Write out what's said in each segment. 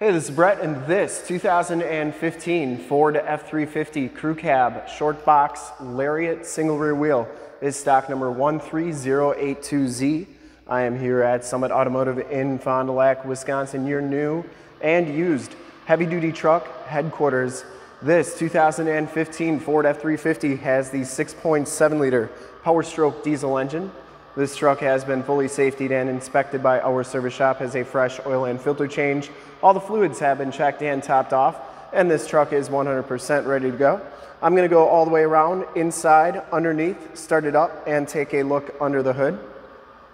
Hey, this is Brett, and this 2015 Ford F-350 Crew Cab Short Box Lariat Single Rear Wheel is stock number 13082Z. I am here at Summit Automotive in Fond du Lac, Wisconsin, your new and used heavy-duty truck headquarters. This 2015 Ford F-350 has the 6.7 liter Power Stroke diesel engine. This truck has been fully safetied and inspected by our service shop, has a fresh oil and filter change. All the fluids have been checked and topped off, and this truck is 100% ready to go. I'm gonna go all the way around, inside, underneath, start it up, and take a look under the hood.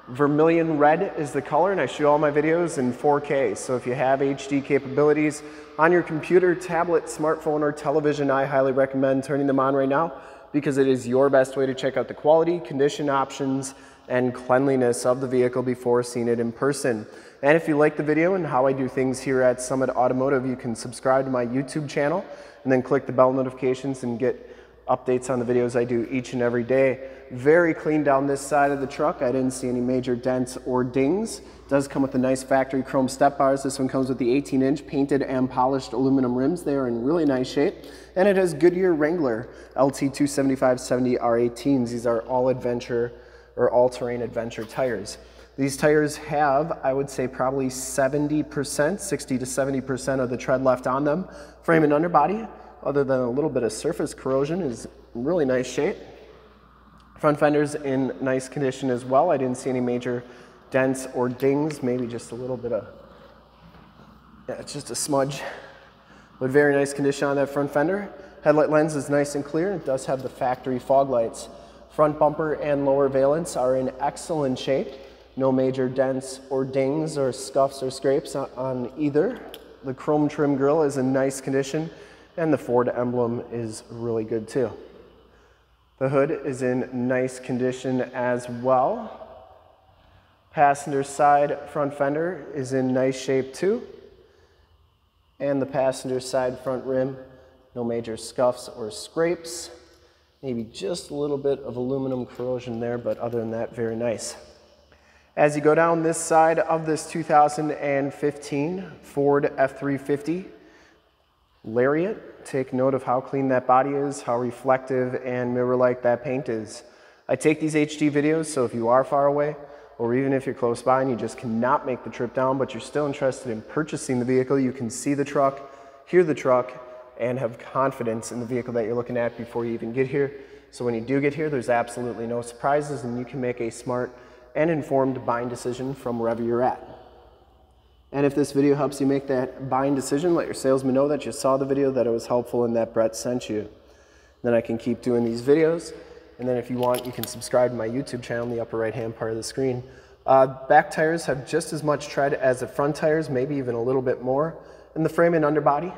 Vermillion red is the color, and I shoot all my videos in 4K. So if you have HD capabilities on your computer, tablet, smartphone, or television, I highly recommend turning them on right now because it is your best way to check out the quality, condition options, and cleanliness of the vehicle before seeing it in person. And if you like the video and how I do things here at Summit Automotive, you can subscribe to my YouTube channel and then click the bell notifications and get updates on the videos I do each and every day. Very clean down this side of the truck. I didn't see any major dents or dings. Does come with the nice factory chrome step bars. This one comes with the 18 inch painted and polished aluminum rims. They are in really nice shape. And it has Goodyear Wrangler LT 275-70 R18s. These are all adventure or all-terrain adventure tires. These tires have, I would say, probably 70%, 60 to 70% of the tread left on them. Frame and underbody, other than a little bit of surface corrosion, is really nice shape. Front fender's in nice condition as well. I didn't see any major dents or dings, maybe just a little bit of, yeah, it's just a smudge. But very nice condition on that front fender. Headlight lens is nice and clear. It does have the factory fog lights. Front bumper and lower valence are in excellent shape. No major dents or dings or scuffs or scrapes on either. The chrome trim grille is in nice condition and the Ford emblem is really good too. The hood is in nice condition as well. Passenger side front fender is in nice shape too. And the passenger side front rim, no major scuffs or scrapes. Maybe just a little bit of aluminum corrosion there, but other than that, very nice. As you go down this side of this 2015 Ford F350 Lariat, take note of how clean that body is, how reflective and mirror-like that paint is. I take these HD videos, so if you are far away, or even if you're close by and you just cannot make the trip down, but you're still interested in purchasing the vehicle, you can see the truck, hear the truck, and have confidence in the vehicle that you're looking at before you even get here. So when you do get here, there's absolutely no surprises and you can make a smart and informed buying decision from wherever you're at. And if this video helps you make that buying decision, let your salesman know that you saw the video, that it was helpful, and that Brett sent you. Then I can keep doing these videos. And then if you want, you can subscribe to my YouTube channel in the upper right-hand part of the screen. Uh, back tires have just as much tread as the front tires, maybe even a little bit more. And the frame and underbody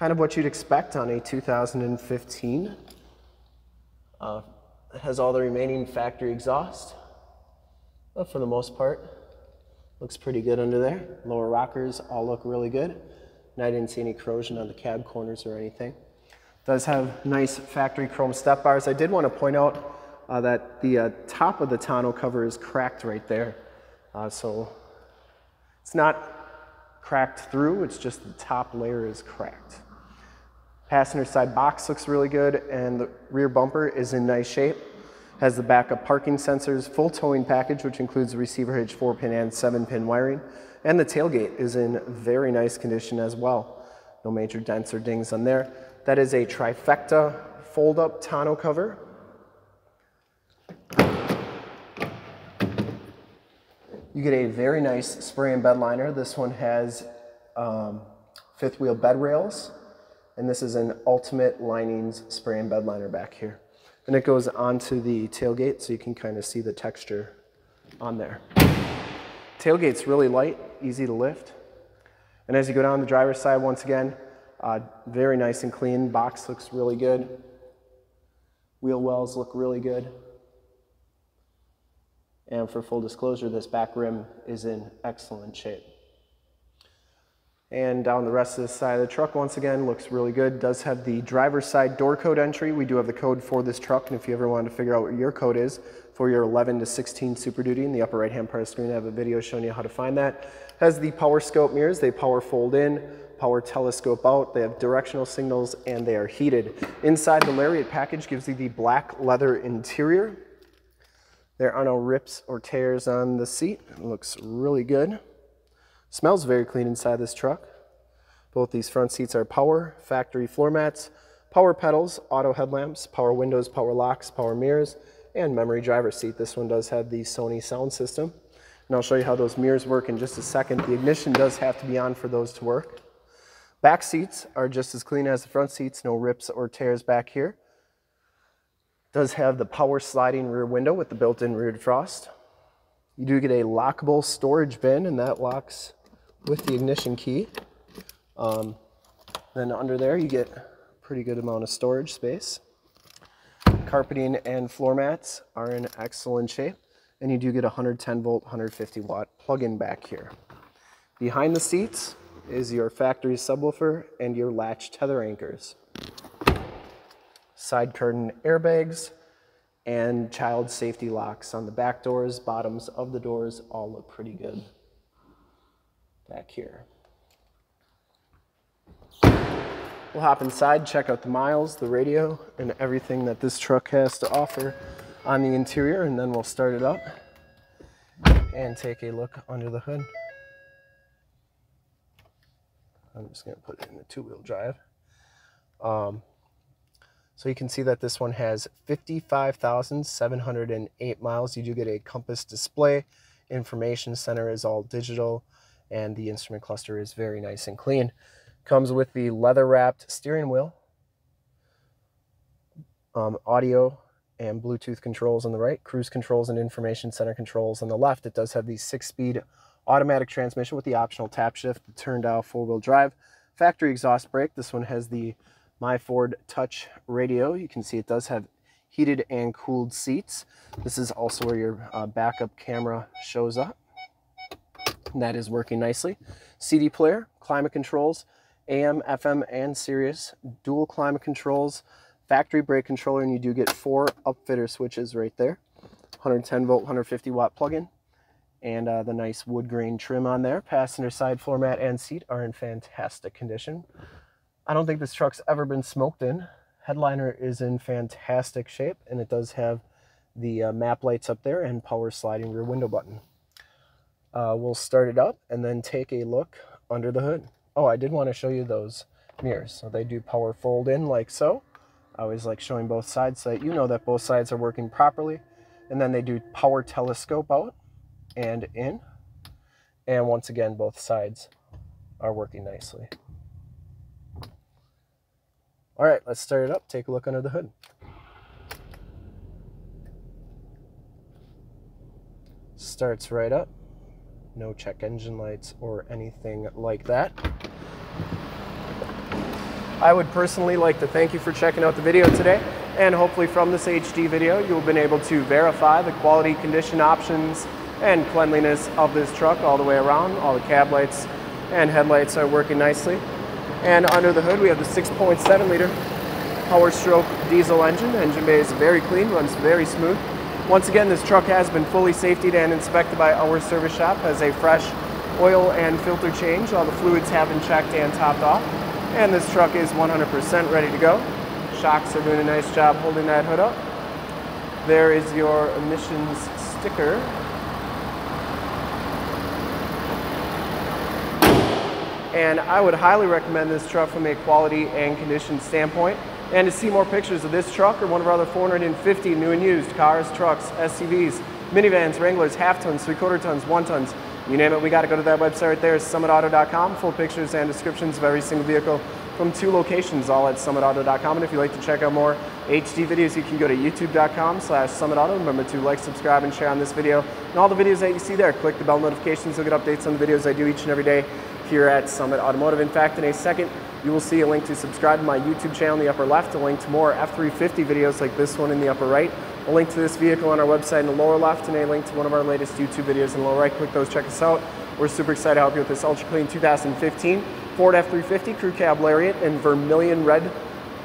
kind of what you'd expect on a 2015. Uh, it has all the remaining factory exhaust, but for the most part, looks pretty good under there. Lower rockers all look really good. And I didn't see any corrosion on the cab corners or anything. Does have nice factory chrome step bars. I did want to point out uh, that the uh, top of the tonneau cover is cracked right there. Uh, so it's not cracked through, it's just the top layer is cracked. Passenger side box looks really good and the rear bumper is in nice shape. Has the backup parking sensors, full towing package, which includes receiver hitch, four pin and seven pin wiring. And the tailgate is in very nice condition as well. No major dents or dings on there. That is a trifecta fold up tonneau cover. You get a very nice spray and bed liner. This one has um, fifth wheel bed rails and this is an Ultimate Linings spray and bed liner back here. And it goes onto the tailgate so you can kind of see the texture on there. Tailgate's really light, easy to lift. And as you go down the driver's side, once again, uh, very nice and clean. Box looks really good. Wheel wells look really good. And for full disclosure, this back rim is in excellent shape. And down the rest of the side of the truck, once again, looks really good. Does have the driver's side door code entry. We do have the code for this truck, and if you ever wanted to figure out what your code is for your 11 to 16 Super Duty, in the upper right-hand part of the screen, I have a video showing you how to find that. Has the power scope mirrors. They power fold in, power telescope out. They have directional signals, and they are heated. Inside the Lariat package gives you the black leather interior. There are no rips or tears on the seat. It looks really good. Smells very clean inside this truck. Both these front seats are power, factory floor mats, power pedals, auto headlamps, power windows, power locks, power mirrors, and memory driver seat. This one does have the Sony sound system. And I'll show you how those mirrors work in just a second. The ignition does have to be on for those to work. Back seats are just as clean as the front seats, no rips or tears back here. Does have the power sliding rear window with the built-in rear defrost. You do get a lockable storage bin and that locks with the ignition key. Um, then under there you get a pretty good amount of storage space. Carpeting and floor mats are in excellent shape and you do get a 110 volt, 150 watt plug-in back here. Behind the seats is your factory subwoofer and your latch tether anchors. Side curtain airbags and child safety locks on the back doors, bottoms of the doors all look pretty good back here. We'll hop inside, check out the miles, the radio, and everything that this truck has to offer on the interior, and then we'll start it up and take a look under the hood. I'm just gonna put it in the two-wheel drive. Um, so you can see that this one has 55,708 miles. You do get a compass display. Information center is all digital and the instrument cluster is very nice and clean. Comes with the leather wrapped steering wheel, um, audio and Bluetooth controls on the right, cruise controls and information center controls on the left. It does have the six speed automatic transmission with the optional tap shift, the turn dial four wheel drive, factory exhaust brake. This one has the My Ford Touch radio. You can see it does have heated and cooled seats. This is also where your uh, backup camera shows up. That is working nicely. CD player, climate controls, AM, FM, and Sirius, dual climate controls, factory brake controller, and you do get four upfitter switches right there. 110 volt, 150 watt plug-in, and uh, the nice wood grain trim on there. Passenger side floor mat and seat are in fantastic condition. I don't think this truck's ever been smoked in. Headliner is in fantastic shape, and it does have the uh, map lights up there and power sliding rear window button. Uh, we'll start it up and then take a look under the hood. Oh, I did want to show you those mirrors. So they do power fold in like so. I always like showing both sides so that you know that both sides are working properly. And then they do power telescope out and in. And once again, both sides are working nicely. All right, let's start it up. Take a look under the hood. Starts right up. No check engine lights or anything like that. I would personally like to thank you for checking out the video today and hopefully from this HD video you'll have been able to verify the quality condition options and cleanliness of this truck all the way around. All the cab lights and headlights are working nicely. And under the hood we have the 6.7 liter power stroke diesel engine. The Engine bay is very clean, runs very smooth. Once again, this truck has been fully safetied and inspected by our service shop, has a fresh oil and filter change. All the fluids have been checked and topped off. And this truck is 100% ready to go. Shocks are doing a nice job holding that hood up. There is your emissions sticker. And I would highly recommend this truck from a quality and condition standpoint. And to see more pictures of this truck or one of our other 450 new and used cars, trucks, SUVs, minivans, Wranglers, half tons, three quarter tons, one tons, you name it, we got to go to that website right there, summitauto.com. Full pictures and descriptions of every single vehicle from two locations, all at summitauto.com. And if you'd like to check out more HD videos, you can go to youtube.com slash summitauto. Remember to like, subscribe, and share on this video. And all the videos that you see there, click the bell notifications. You'll get updates on the videos I do each and every day here at Summit Automotive. In fact, in a second, you will see a link to subscribe to my YouTube channel in the upper left, a link to more F350 videos like this one in the upper right, a link to this vehicle on our website in the lower left, and a link to one of our latest YouTube videos in the lower right. Click those, check us out. We're super excited to help you with this ultra clean 2015 Ford F350 Crew Cab Lariat in Vermillion Red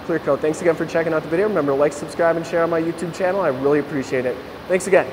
Clear Coat. Thanks again for checking out the video. Remember to like, subscribe, and share on my YouTube channel. I really appreciate it. Thanks again.